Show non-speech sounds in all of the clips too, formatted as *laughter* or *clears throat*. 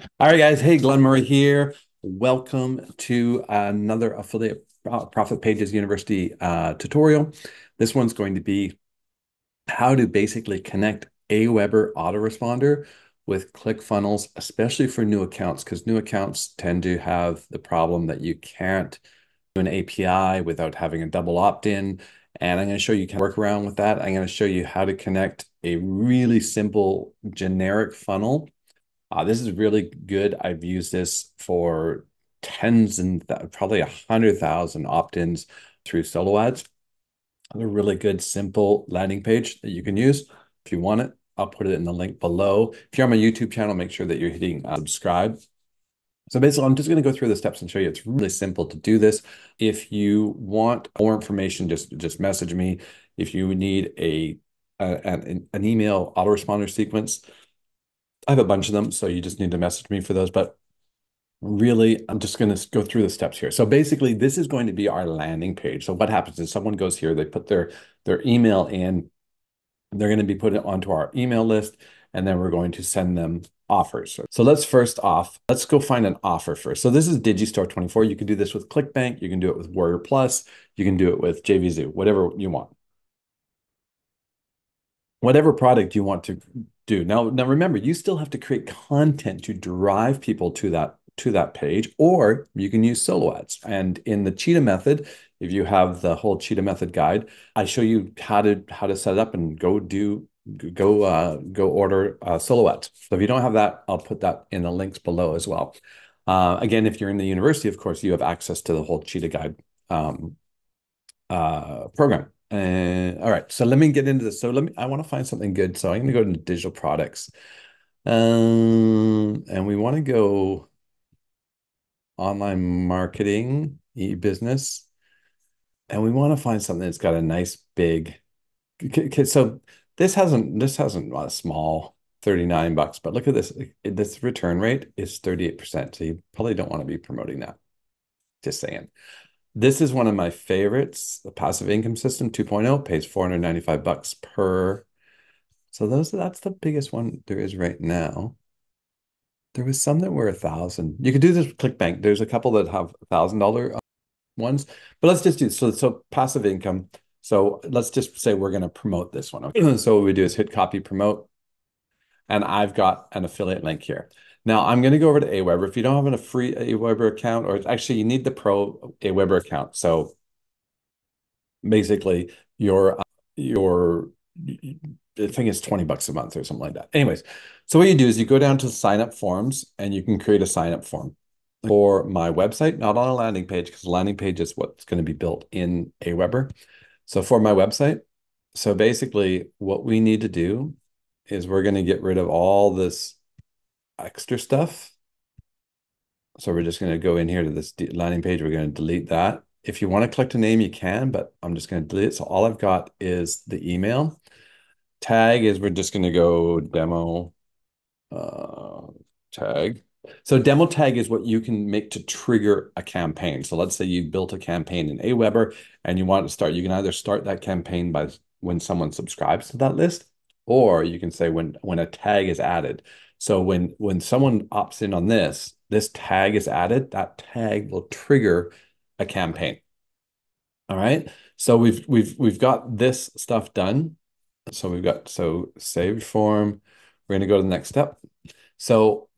All right, guys. Hey, Glen Murray here. Welcome to another Affiliate Profit Pages University uh, tutorial. This one's going to be how to basically connect Aweber autoresponder with ClickFunnels, especially for new accounts, because new accounts tend to have the problem that you can't do an API without having a double opt-in. And I'm going to show you can work around with that. I'm going to show you how to connect a really simple generic funnel uh, this is really good. I've used this for tens and th probably a hundred thousand opt-ins through solo ads. A really good, simple landing page that you can use if you want it. I'll put it in the link below. If you're on my YouTube channel, make sure that you're hitting uh, subscribe. So basically, I'm just going to go through the steps and show you. It's really simple to do this. If you want more information, just just message me. If you need a, a an, an email autoresponder sequence, I have a bunch of them, so you just need to message me for those. But really, I'm just going to go through the steps here. So basically, this is going to be our landing page. So what happens is someone goes here, they put their their email in, they're going to be put onto our email list, and then we're going to send them offers. So, so let's first off, let's go find an offer first. So this is Digistore 24. You can do this with ClickBank, you can do it with Warrior Plus, you can do it with JVZoo, whatever you want. Whatever product you want to do. Now, now remember, you still have to create content to drive people to that to that page, or you can use ads. And in the Cheetah method, if you have the whole Cheetah method guide, I show you how to how to set it up and go do go uh, go order uh. So if you don't have that, I'll put that in the links below as well. Uh, again, if you're in the university, of course, you have access to the whole Cheetah guide um, uh, program. Uh, all right, so let me get into this. So let me, I want to find something good. So I'm going to go into digital products. Um, and we want to go online marketing, e-business. And we want to find something that's got a nice big, so this hasn't, this hasn't a small 39 bucks, but look at this. This return rate is 38%. So you probably don't want to be promoting that. Just saying. This is one of my favorites. The passive income system 2.0 pays 495 bucks per. So those that's the biggest one there is right now. There was some that were a thousand. You could do this with ClickBank. There's a couple that have a thousand dollar uh, ones, but let's just do so. So passive income. So let's just say we're going to promote this one. Okay. *clears throat* So what we do is hit copy promote, and I've got an affiliate link here. Now I'm going to go over to Aweber. If you don't have a free Aweber account, or actually you need the pro Aweber account. So basically your, uh, your, I think it's 20 bucks a month or something like that. Anyways, so what you do is you go down to sign up forms and you can create a sign up form for my website, not on a landing page, because the landing page is what's going to be built in Aweber. So for my website, so basically what we need to do is we're going to get rid of all this extra stuff. So we're just going to go in here to this landing page. We're going to delete that. If you want to collect a name, you can, but I'm just going to delete it. So all I've got is the email. Tag is we're just going to go demo uh, tag. So demo tag is what you can make to trigger a campaign. So let's say you built a campaign in Aweber and you want to start, you can either start that campaign by when someone subscribes to that list, or you can say when when a tag is added. So when when someone opts in on this, this tag is added, that tag will trigger a campaign. All right. So we've we've we've got this stuff done. So we've got so saved form. We're going to go to the next step. So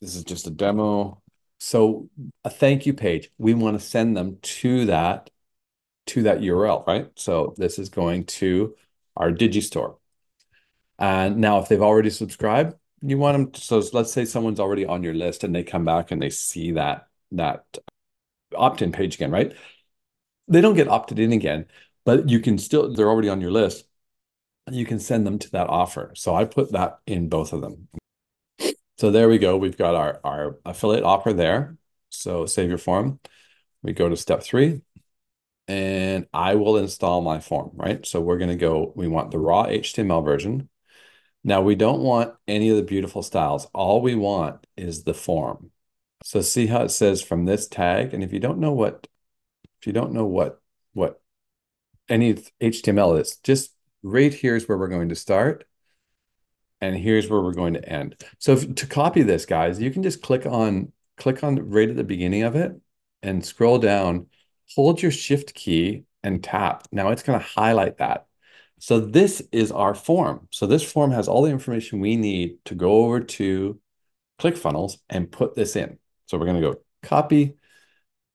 this is just a demo. So a thank you page, we want to send them to that to that URL, right? So this is going to our Digistore. And now if they've already subscribed, you want them to, so let's say someone's already on your list and they come back and they see that that opt-in page again, right? They don't get opted in again, but you can still they're already on your list. You can send them to that offer. So I put that in both of them. So there we go. We've got our, our affiliate offer there. So save your form. We go to step three and I will install my form, right? So we're going to go, we want the raw HTML version. Now we don't want any of the beautiful styles. All we want is the form. So see how it says from this tag. And if you don't know what, if you don't know what, what any HTML is, just right here is where we're going to start. and here's where we're going to end. So if, to copy this, guys, you can just click on click on right at the beginning of it and scroll down, hold your shift key and tap. Now it's going to highlight that. So this is our form. So this form has all the information we need to go over to ClickFunnels and put this in. So we're going to go copy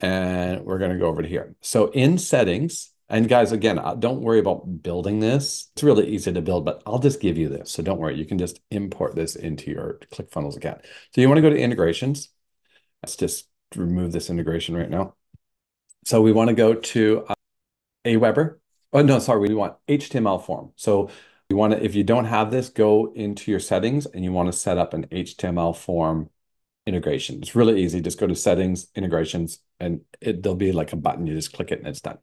and we're going to go over to here. So in settings, and guys, again, uh, don't worry about building this. It's really easy to build, but I'll just give you this. So don't worry, you can just import this into your ClickFunnels account. So you want to go to integrations. Let's just remove this integration right now. So we want to go to uh, Aweber. Oh, no, sorry, we want HTML form. So you want to, if you don't have this, go into your settings and you want to set up an HTML form integration. It's really easy. Just go to settings, integrations, and it, there'll be like a button. You just click it and it's done.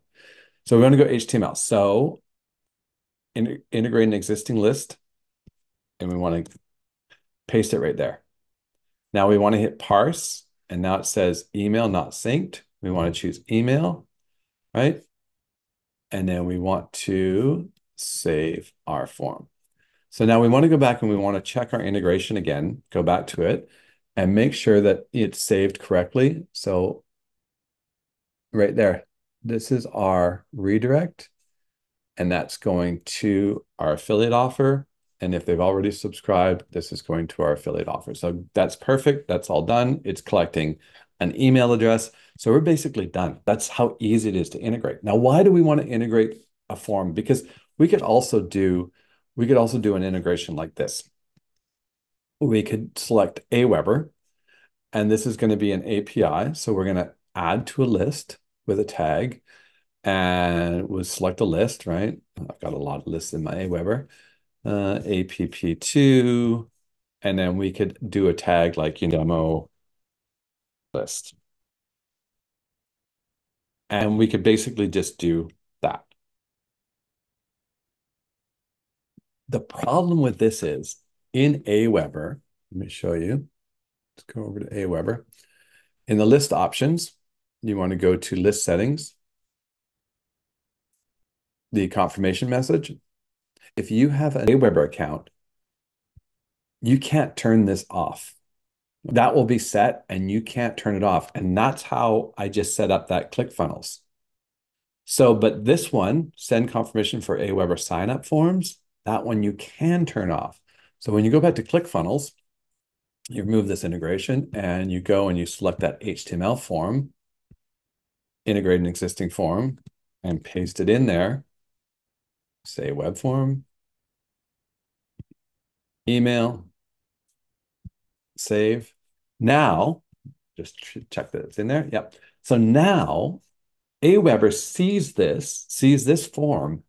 So we want to go HTML. So in, integrate an existing list and we want to paste it right there. Now we want to hit parse and now it says email not synced. We want to choose email, right? And then we want to save our form. So now we want to go back and we want to check our integration again, go back to it and make sure that it's saved correctly. So right there, this is our redirect and that's going to our affiliate offer. And if they've already subscribed, this is going to our affiliate offer. So that's perfect. That's all done. It's collecting an email address. So we're basically done. That's how easy it is to integrate. Now, why do we want to integrate a form? Because we could also do we could also do an integration like this. We could select Aweber, and this is going to be an API. So we're going to add to a list with a tag, and we'll select a list, right? I've got a lot of lists in my Aweber, uh, APP2, and then we could do a tag like you demo list. And we could basically just do that. The problem with this is in Aweber, let me show you. Let's go over to Aweber. In the list options, you want to go to list settings, the confirmation message. If you have an Aweber account, you can't turn this off. That will be set and you can't turn it off. And that's how I just set up that ClickFunnels. So, but this one, send confirmation for Aweber sign up forms, that one you can turn off. So when you go back to ClickFunnels, you remove this integration and you go and you select that HTML form, integrate an existing form and paste it in there. Say web form, email, save. Now, just check that it's in there. Yep. So now Aweber sees this, sees this form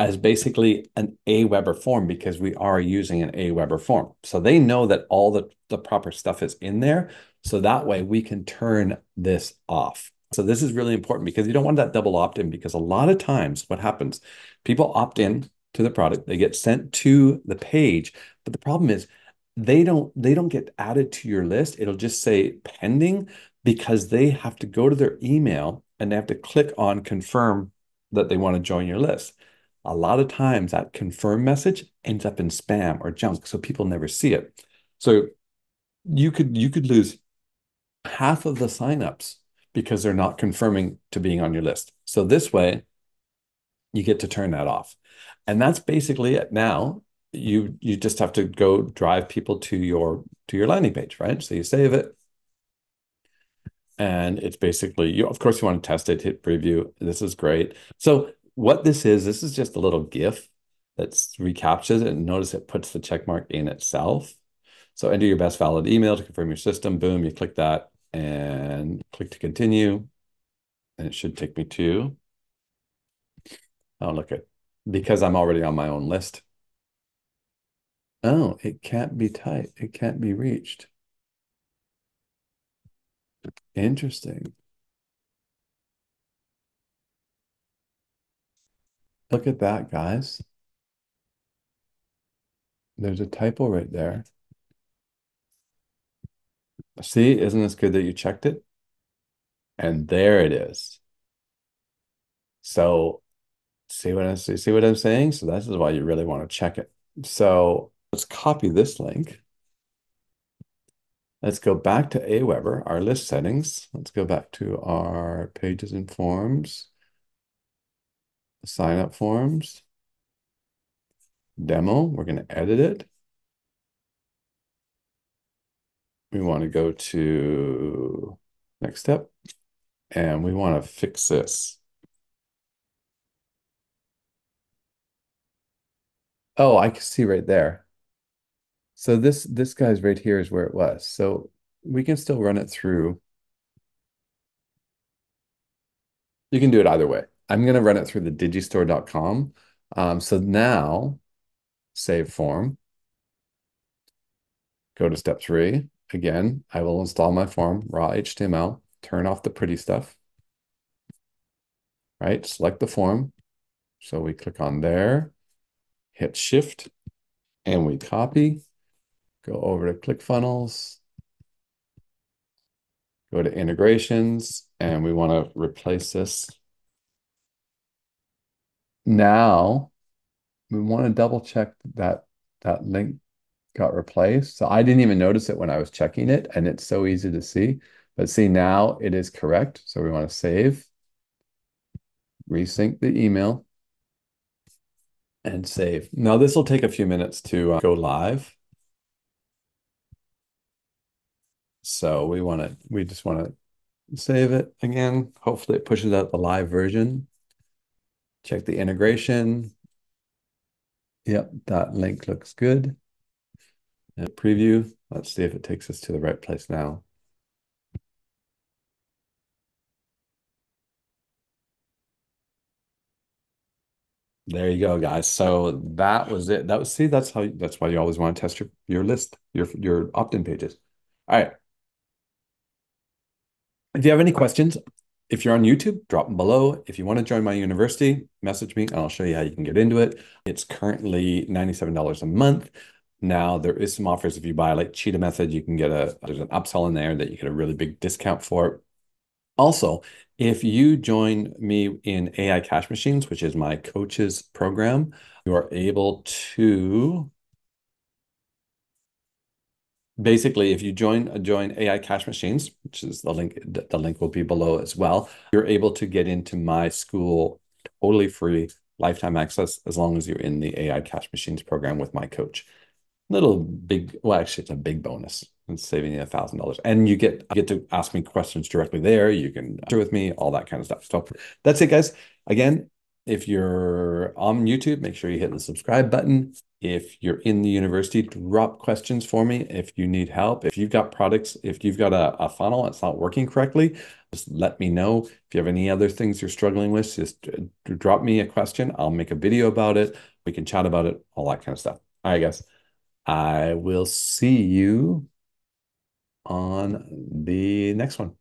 as basically an Aweber form because we are using an Aweber form. So they know that all the, the proper stuff is in there. So that way we can turn this off. So this is really important because you don't want that double opt-in because a lot of times what happens, people opt in to the product, they get sent to the page, but the problem is they don't they don't get added to your list. It'll just say pending because they have to go to their email and they have to click on confirm that they want to join your list. A lot of times that confirm message ends up in spam or junk so people never see it. So you could you could lose half of the signups because they're not confirming to being on your list. So this way you get to turn that off. And that's basically it. Now you you just have to go drive people to your to your landing page right so you save it and it's basically you of course you want to test it hit preview this is great so what this is, this is just a little GIF that recaptures it. And notice it puts the check mark in itself. So enter your best valid email to confirm your system. Boom, you click that and click to continue. And it should take me to, oh, look at, because I'm already on my own list. Oh, it can't be tight. It can't be reached. Interesting. Look at that, guys. There's a typo right there. See, isn't this good that you checked it? And there it is. So see what I see what I'm saying? So this is why you really want to check it. So let's copy this link. Let's go back to Aweber, our list settings. Let's go back to our pages and forms, sign up forms, demo. We're going to edit it. We want to go to next step and we want to fix this. Oh, I can see right there. So this this guy's right here is where it was. So we can still run it through. You can do it either way. I'm going to run it through the digistore.com. Um, so now, save form. Go to step three. Again, I will install my form, raw HTML, turn off the pretty stuff. Right, select the form. So we click on there, hit shift, and we copy. Go over to ClickFunnels, go to integrations, and we want to replace this. Now, we want to double check that that link got replaced. So I didn't even notice it when I was checking it, and it's so easy to see. But see, now it is correct. So we want to save, resync the email, and save. Now this will take a few minutes to uh, go live. So we want to, we just want to save it again. Hopefully it pushes out the live version. Check the integration. Yep, that link looks good. And preview. Let's see if it takes us to the right place now. There you go, guys. So that was it. That was see, that's how that's why you always want to test your your list, your your opt-in pages. All right. If you have any questions, if you're on YouTube, drop them below. If you want to join my university, message me and I'll show you how you can get into it. It's currently $97 a month. Now there is some offers if you buy like Cheetah Method, you can get a there's an upsell in there that you get a really big discount for. Also, if you join me in AI Cash Machines, which is my coaches program, you are able to basically if you join a join AI Cash Machines, which is the link the link will be below as well, you're able to get into my Skool totally free lifetime access as long as you're in the AI Cash Machines program with my coach. Little big, well, actually, it's a big bonus. It's saving you a thousand dollars, and you get get to ask me questions directly there. You can share with me all that kind of stuff. So that's it, guys. Again, if you're on YouTube, make sure you hit the subscribe button. If you're in the university, drop questions for me if you need help. If you've got products, if you've got a, a funnel that's not working correctly, just let me know. If you have any other things you're struggling with, just uh, drop me a question. I'll make a video about it. We can chat about it, all that kind of stuff. All right, guys. I will see you on the next one.